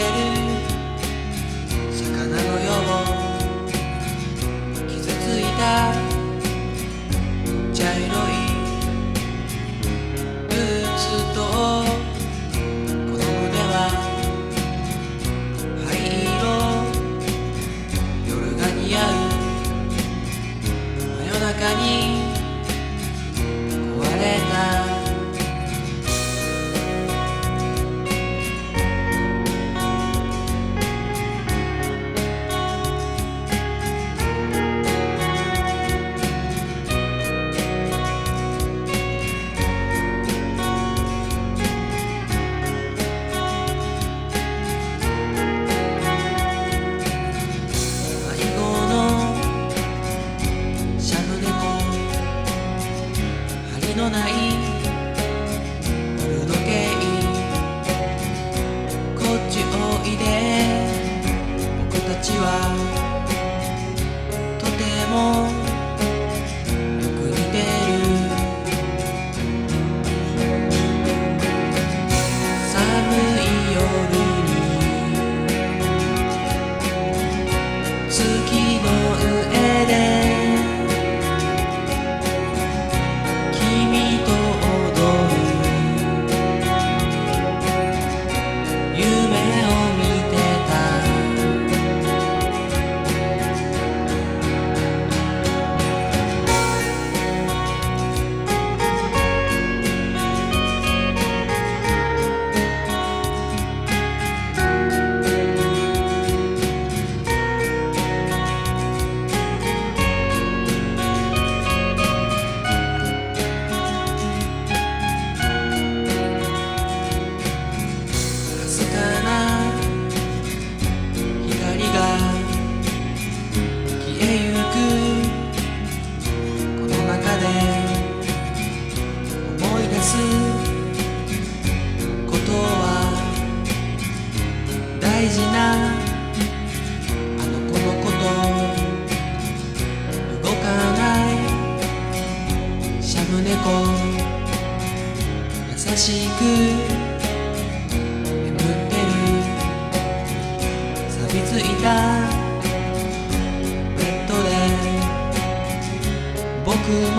る魚のよう傷ついた茶色いブーツと子供では灰色夜が似合う真夜中に大事なあの子のこと動かない。シャム猫優しく眠ってる。錆びついたベッドで。僕も